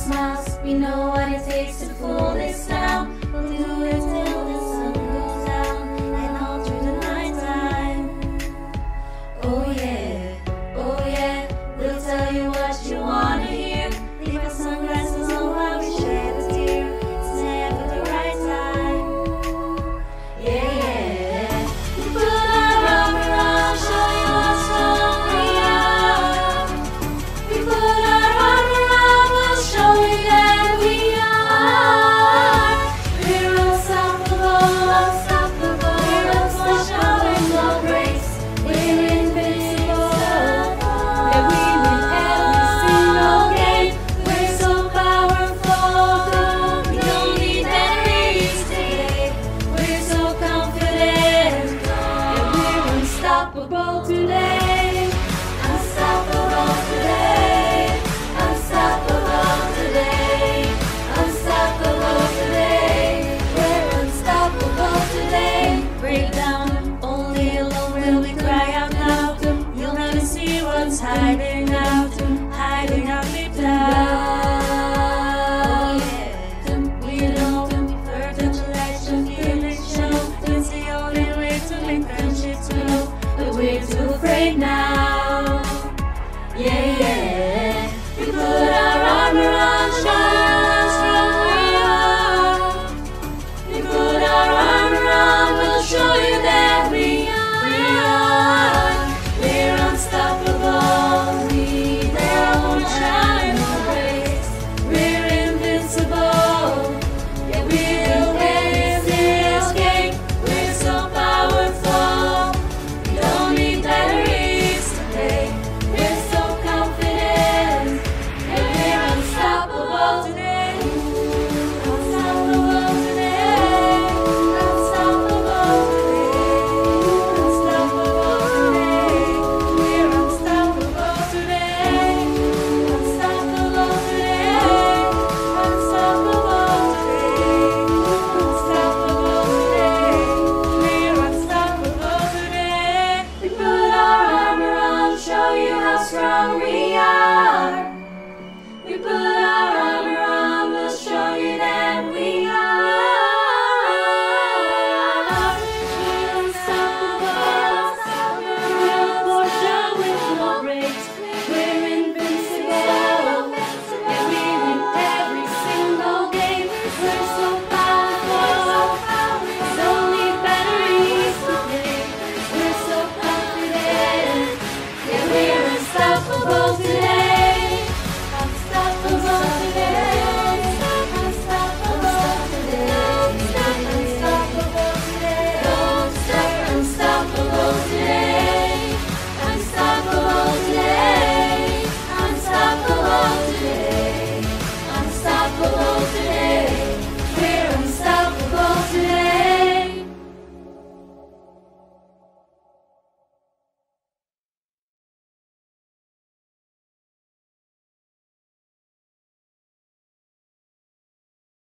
smiles. We know what it takes to fool this night. Glory.